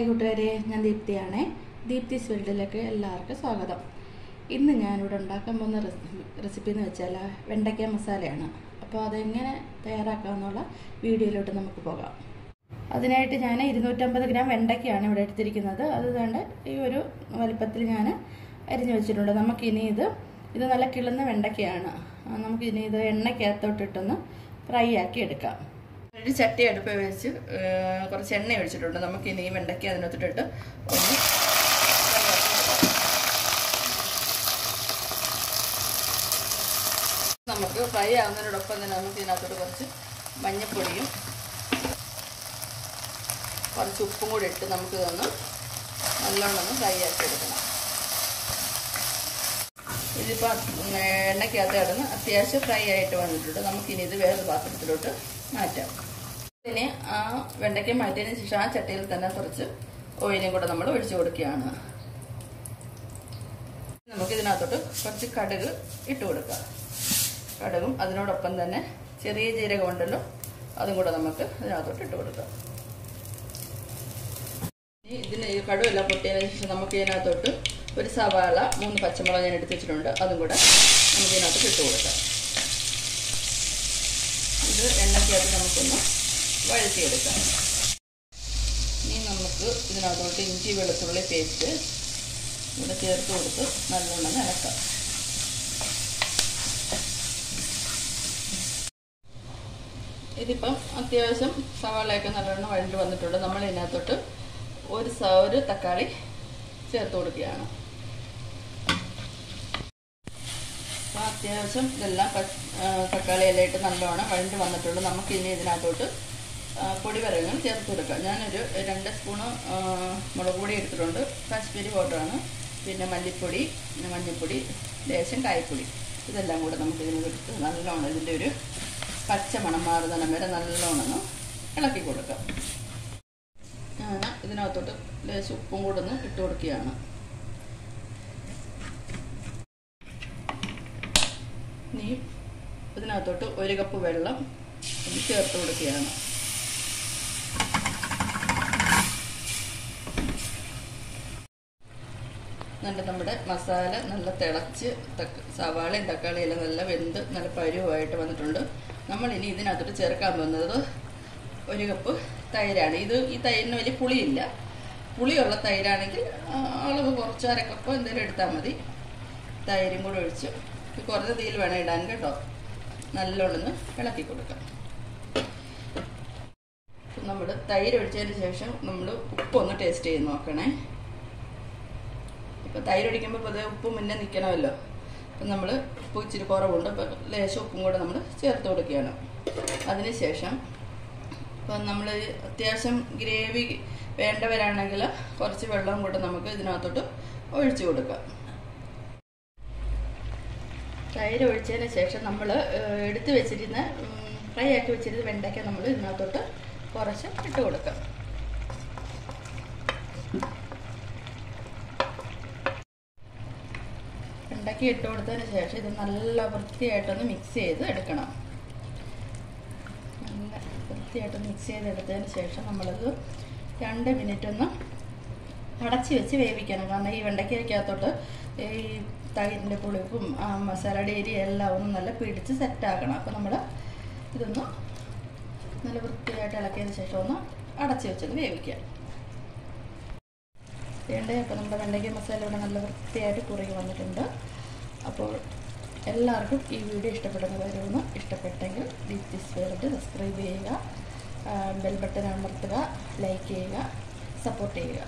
Hi കൂട്ടുകാരെ ഞാൻ ദീപ്തിയാണ്. ദീപ്തിസ് വേൾഡിലേക്ക് എല്ലാവർക്കും സ്വാഗതം. ഇന്ന് ഞാനിവിടെ ഉണ്ടാക്കാൻ പോകുന്ന റെസിപ്പി എന്ന് വെച്ചാൽ വെണ്ടയ്ക്ക മസാലയാണ്. അപ്പോൾ അതെങ്ങനെ തയ്യാറാക്കാമെന്നുള്ള വീഡിയോയിലോട്ട് നമുക്ക് പോകാം. അതിനായിട്ട് ഞാൻ ഇരുന്നൂറ്റമ്പത് ഗ്രാം വെണ്ടയ്ക്കയാണ് ഇവിടെ എടുത്തിരിക്കുന്നത്. അതുകൊണ്ട് കണ്ട് ഈ ഒരു വലിപ്പത്തിൽ ഞാൻ അരിഞ്ഞു വെച്ചിട്ടുണ്ട്. നമുക്കിനി ഇത് ഇത് നല്ല കിളുന്ന വെണ്ടയ്ക്കയാണ്. നമുക്കിനി ഇത് എണ്ണയ്ക്കകത്തോട്ടിട്ടൊന്ന് ഫ്രൈ ആക്കി എടുക്കാം. ഒരു ചട്ടി അടുപ്പ് വെച്ച് കുറച്ച് എണ്ണ ഒഴിച്ചിട്ടുണ്ട്. നമുക്ക് ഇനി ഈ വെണ്ടയ്ക്ക അതിനകത്തിട്ടിട്ട് ഒന്ന് നമുക്ക് ഫ്രൈ ആവുന്നതിനോടൊപ്പം തന്നെ നമുക്ക് ഇതിനകത്തോട്ട് കുറച്ച് മഞ്ഞൾപ്പൊടിയും കുറച്ച് ഉപ്പും കൂടി ഇട്ട് നമുക്ക് ഇതൊന്ന് നല്ലോണം ഒന്ന് ഫ്രൈ ആക്കി എടുക്കണം ഇതിപ്പോൾ എണ്ണയ്ക്കകത്ത് കിടന്ന് അത്യാവശ്യം ഫ്രൈ ആയിട്ട് വന്നിട്ടുണ്ട്. നമുക്കിനി ഇത് വേറൊരു പാത്രത്തിലോട്ട് മാറ്റാം. ഇനി ആ വെണ്ടയ്ക്ക മാറ്റിയതിന് ശേഷം ആ ചട്ടിയിൽ തന്നെ കുറച്ച് ഓയിലും കൂടെ നമ്മൾ ഒഴിച്ചു കൊടുക്കുകയാണ്. നമുക്ക് ഇതിനകത്തോട്ട് കുറച്ച് കടുക് ഇട്ട് കൊടുക്കാം. കടുകും അതിനോടൊപ്പം തന്നെ ചെറിയ ജീരകം ഉണ്ടല്ലോ അതും കൂടെ നമുക്ക് ഇതിനകത്തോട്ട് ഇട്ട് കൊടുക്കാം. ഇതിന് ഈ കടുവെല്ലാം പൊട്ടിയതിന് ശേഷം നമുക്ക് ഇതിനകത്തോട്ട് ഒരു സവാള മൂന്ന് പച്ചമുളക് ഞാൻ എടുത്ത് വെച്ചിട്ടുണ്ട്. അതും കൂടെ നമുക്ക് ഇതിനകത്ത് ഇട്ട് കൊടുക്കാം. ഇത് എണ്ണയ്ക്കകത്ത് നമുക്കൊന്ന് വഴറ്റിയെടുക്കാം. ഇനി നമുക്ക് ഇതിനകത്തോട്ട് ഇഞ്ചി വെളുത്തുള്ളി പേസ്റ്റ് ഇവിടെ ചേർത്ത് കൊടുത്ത് നല്ലോണം ഇളക്കാം ഇതിപ്പം അത്യാവശ്യം സവാളയൊക്കെ നല്ലോണം വഴണ്ട് വന്നിട്ടുണ്ട്. നമ്മൾ ഇതിനകത്തോട്ട് ഒരു ഒരു തക്കാളി ചേർത്ത് കൊടുക്കുകയാണ് അപ്പോൾ അത്യാവശ്യം ഇതെല്ലാം തക്കാളി എല്ലാം ഇട്ട് നല്ലോണം വഴണ്ട് നമുക്ക് ഇനി ഇതിനകത്തോട്ട് പൊടിവരങ്ങൾ ചേർത്ത് കൊടുക്കാം. ഞാനൊരു രണ്ട് സ്പൂണ് മുളക് പൊടി എടുത്തിട്ടുണ്ട്. കാശ്മീരി പൗഡറാണ്. പിന്നെ മല്ലിപ്പൊടി പിന്നെ മഞ്ഞൾപ്പൊടി ലേശം കായ്പ്പൊടി. ഇതെല്ലാം കൂടെ നമുക്ക് ഇതിന് എടുത്ത് നല്ലോണം ഇതിന്റെ ഒരു പച്ച മണം മാറുന്നിടം വരെ നല്ലോണം ഇളക്കി കൊടുക്കാം. ഞാൻ ഇതിനകത്തോട്ട് ലേശം ഉപ്പും കൂടെ ഒന്ന് ഇട്ട് കൊടുക്കുകയാണ് ഇനി ഇതിനകത്തോട്ട് ഒരു കപ്പ് വെള്ളം ചേർത്ത് കൊടുക്കുകയാണ്. നല്ല നമ്മുടെ മസാല നല്ല തിളച്ച് സവാളയും തക്കാളിയും എല്ലാം നല്ല വെന്ത് നല്ല പരുവായിട്ട് വന്നിട്ടുണ്ട്. നമ്മൾ ഇനി ഇതിനകത്തോട്ട് ചേർക്കാൻ പോകുന്നത് ഒരു കപ്പ് തൈരാണ്. ഇത് ഈ തൈരിന് വലിയ പുളിയില്ല. പുളിയുള്ള തൈരാണെങ്കിൽ അളവ് കുറച്ച് അര കപ്പ് എന്തെങ്കിലും എടുത്താൽ മതി. തൈരും കൂടെ ഒഴിച്ച് കുറച്ച് തീയിൽ വേണം ഇടാൻ കേട്ടോ. നല്ലോണം ഇളക്കി കൊടുക്കാം. നമ്മൾ തൈര് ഒഴിച്ചതിന് ശേഷം നമ്മൾ ഉപ്പൊന്ന് ടേസ്റ്റ് ചെയ്ത് നോക്കണേ. ഇപ്പൊ തൈര് ഒഴിക്കുമ്പോൾ പൊതുവെ ഉപ്പ് മുന്നേ നിൽക്കണമല്ലോ അപ്പം നമ്മൾ ഉപ്പ് ഇച്ചിരി കുറവുണ്ട്. അപ്പം ലേശം ഉപ്പും കൂടെ നമ്മൾ ചേർത്ത് കൊടുക്കുകയാണ്. അതിന് ശേഷം ഇപ്പം നമ്മൾ അത്യാവശ്യം ഗ്രേവി വേണ്ടവരാണെങ്കിൽ കുറച്ച് വെള്ളം കൂടെ നമുക്ക് ഇതിനകത്തോട്ട് ഒഴിച്ചു കൊടുക്കാം. തൈര് ഒഴിച്ചതിന് ശേഷം നമ്മൾ എടുത്തു വെച്ചിരുന്ന ഫ്രൈ ആക്കി വെച്ചിരുന്ന വെണ്ടയ്ക്ക നമ്മൾ ഇതിനകത്തോട്ട് കുറച്ച് ഇട്ട് കൊടുക്കാം. വെണ്ടയ്ക്ക ഇട്ട് കൊടുത്തതിന് ശേഷം ഇത് നല്ല വൃത്തിയായിട്ടൊന്ന് മിക്സ് ചെയ്ത് എടുക്കണം. നല്ല വൃത്തിയായിട്ടൊന്ന് മിക്സ് ചെയ്തെടുത്തതിന് ശേഷം നമ്മളത് രണ്ട് മിനിറ്റ് ഒന്ന് അടച്ച് വെച്ച് വേവിക്കണം. കാരണം ഈ വെണ്ടയ്ക്കകത്തോട്ട് ഈ തൈരിന്റെ പുളിപ്പും മസാല ഡേരി എല്ലാം ഒന്ന് നല്ല പിടിച്ച് സെറ്റാക്കണം അപ്പോൾ നമ്മൾ ഇതൊന്ന് നല്ല വൃത്തിയായിട്ട് ഇളക്കിയതിന് ശേഷം ഒന്ന് അടച്ചു വെച്ചത് വേവിക്കുക. വേണ്ടേ? അപ്പോൾ നമ്മുടെ വെണ്ടയ്ക്ക മസാല ഇവിടെ നല്ല വൃത്തിയായിട്ട് കുറുകി വന്നിട്ടുണ്ട്. അപ്പോൾ എല്ലാവർക്കും ഈ വീഡിയോ ഇഷ്ടപ്പെടുന്ന വരുമെന്ന് ഇഷ്ടപ്പെട്ടെങ്കിൽ ദീപ്തിസ് വേർഡ് സബ്സ്ക്രൈബ് ചെയ്യുക. ബെൽ ബട്ടൺ അമർത്തുക ലൈക്ക് ചെയ്യുക സപ്പോർട്ട് ചെയ്യുക.